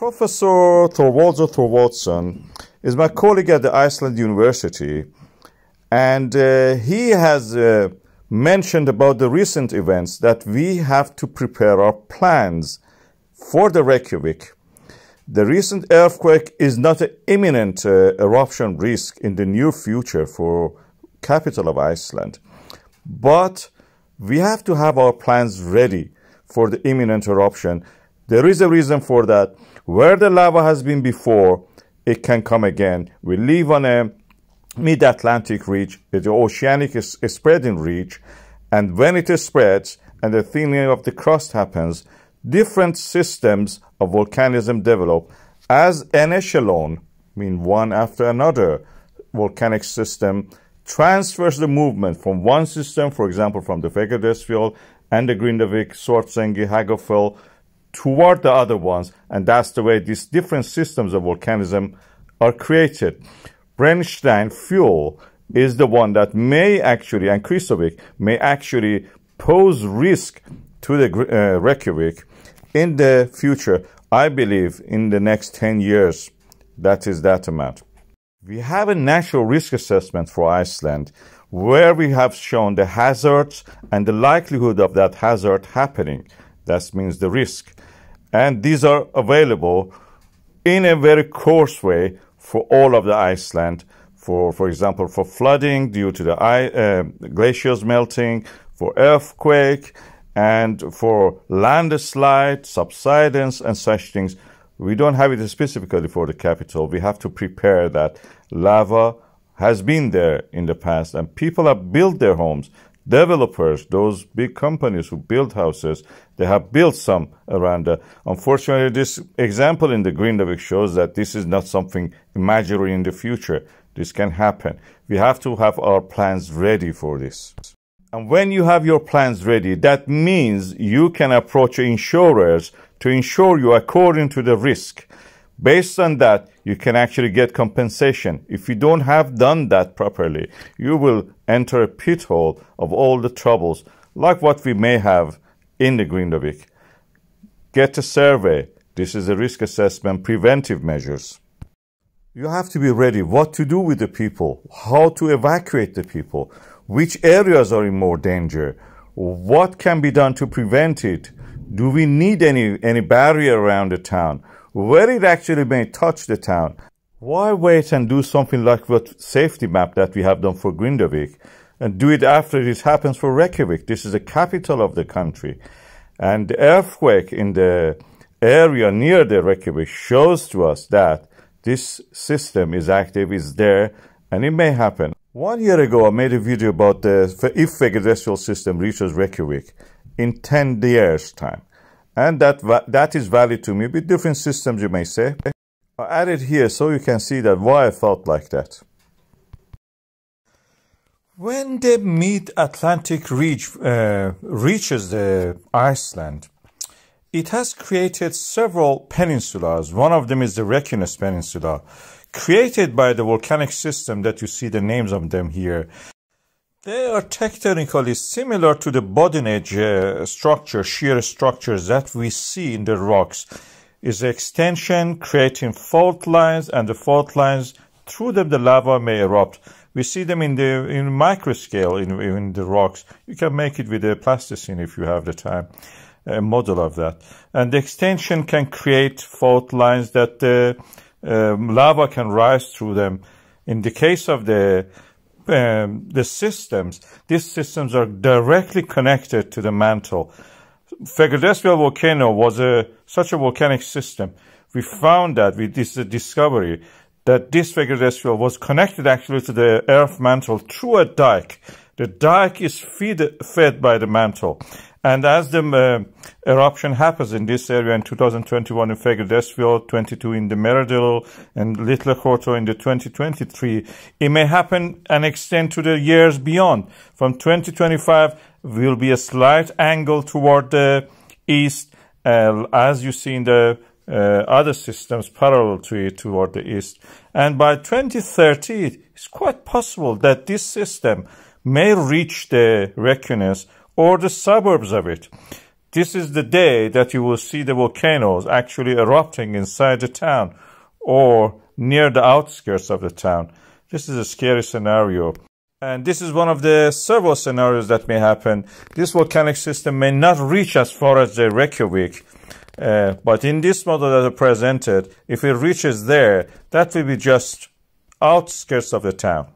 Professor Thorvaldur Thordarson is my colleague at the Iceland University, and uh, he has uh, mentioned about the recent events that we have to prepare our plans for the Reykjavik. The recent earthquake is not an imminent uh, eruption risk in the near future for capital of Iceland, but we have to have our plans ready for the imminent eruption. There is a reason for that. Where the lava has been before, it can come again. We live on a mid-Atlantic ridge, the oceanic is, is spreading ridge, and when it spreads and the thinning of the crust happens, different systems of volcanism develop as an echelon, I mean one after another volcanic system transfers the movement from one system, for example, from the Vega Fagradalsfjall and the Grindavik, Svartsengi, Hagafell, toward the other ones, and that's the way these different systems of volcanism are created. Brennisteinsfjöll fuel is the one that may actually, and Krýsuvík may actually pose risk to the uh, Reykjavik in the future. I believe in the next 10 years, that is that amount. We have a natural risk assessment for Iceland where we have shown the hazards and the likelihood of that hazard happening. That means the risk. And these are available in a very coarse way for all of the Iceland. For, for example, for flooding due to the uh, glaciers melting, for earthquake, and for landslide, subsidence, and such things. We don't have it specifically for the capital. We have to prepare that lava has been there in the past, and people have built their homes developers, those big companies who build houses, they have built some around that. Unfortunately, this example in the Grindavik shows that this is not something imaginary in the future. This can happen. We have to have our plans ready for this. And when you have your plans ready, that means you can approach insurers to insure you according to the risk. Based on that, you can actually get compensation. If you don't have done that properly, you will enter a pit hole of all the troubles, like what we may have in the Grindavik. Get a survey. This is a risk assessment preventive measures. You have to be ready what to do with the people, how to evacuate the people, which areas are in more danger, what can be done to prevent it. Do we need any, any barrier around the town? Where it actually may touch the town. Why wait and do something like what safety map that we have done for Grindavik and do it after it happens for Reykjavik? This is the capital of the country. And the earthquake in the area near the Reykjavik shows to us that this system is active, is there, and it may happen. One year ago, I made a video about the if the Fagradalsfjall system reaches Reykjavik in 10 years' time and that, that is valid to me with different systems you may say. I added here so you can see that why I felt like that. When the mid-Atlantic reach, uh, reaches the Iceland, it has created several peninsulas. One of them is the Reykjanes Peninsula, created by the volcanic system that you see the names of them here. They are tectonically similar to the boudinage uh, structure, shear structures that we see in the rocks. Is extension creating fault lines, and the fault lines through them the lava may erupt. We see them in the in micro scale in, in the rocks. You can make it with a plasticine if you have the time, a model of that. And the extension can create fault lines that the um, lava can rise through them. In the case of the um, the systems, these systems are directly connected to the mantle. Fagradalsfjall volcano was a, such a volcanic system. We found that with this discovery that this Fagradalsfjall was connected actually to the earth mantle through a dike. The dike is feed, fed by the mantle. And as the uh, eruption happens in this area in 2021 in Fagradalsfjall, 22 in the Meradalir, and Litli-Hrútur in the 2023, it may happen and extend to the years beyond. From 2025 will be a slight angle toward the east, uh, as you see in the uh, other systems parallel to it toward the east. And by 2030, it's quite possible that this system may reach the Reykjanes or the suburbs of it. this is the day that you will see the volcanoes actually erupting inside the town or near the outskirts of the town. This is a scary scenario. And this is one of the several scenarios that may happen. This volcanic system may not reach as far as the Reykjavik, uh, but in this model that I presented, if it reaches there, that will be just outskirts of the town.